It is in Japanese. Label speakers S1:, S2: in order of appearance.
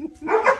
S1: Mm-hmm.